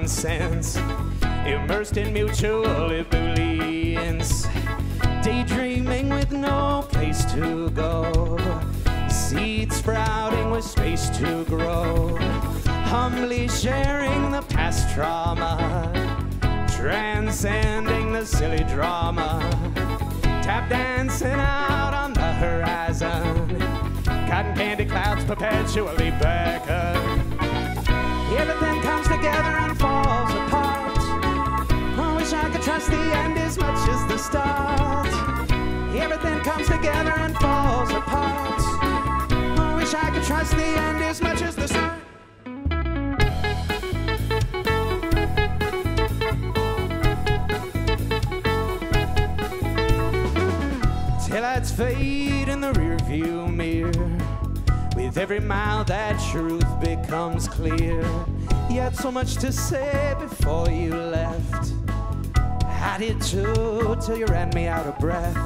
nonsense, immersed in mutual ebullience, daydreaming with no place to go, seeds sprouting with space to grow, humbly sharing the past trauma, transcending the silly drama, tap dancing out on the horizon, cotton candy clouds perpetually beckon. Everything comes together and falls apart. I wish I could trust the end as much as the start. Everything comes together and falls apart. I wish I could trust the end as much as the start. Till lights fade in the rearview mirror. With every mile that truth becomes clear. You had so much to say before you left. I did too, till you ran me out of breath.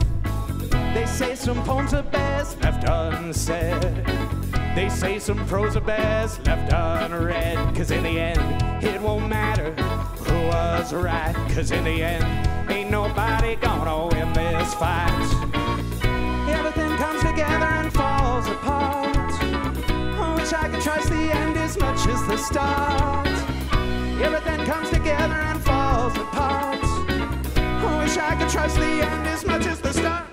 They say some poems are best left unsaid. They say some prose are best left unread. Cause in the end, it won't matter who was right. Cause in the end, ain't nobody gonna win this fight. Everything comes together and falls apart. I wish I could trust the end as much as the start. Everything comes together and falls apart. I wish I could trust the end as much as the start.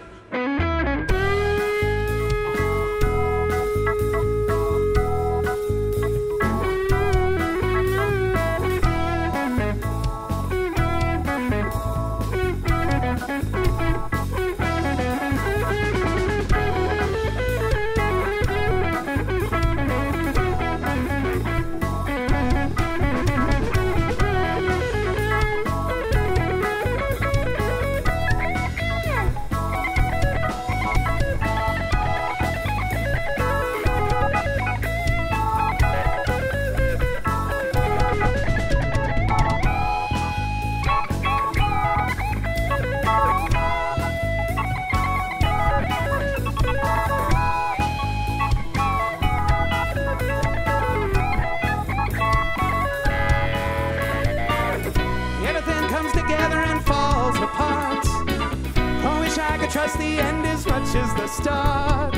Trust the end as much as the start.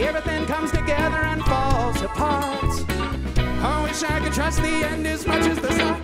Everything comes together and falls apart. Oh, I wish I could trust the end as much as the start.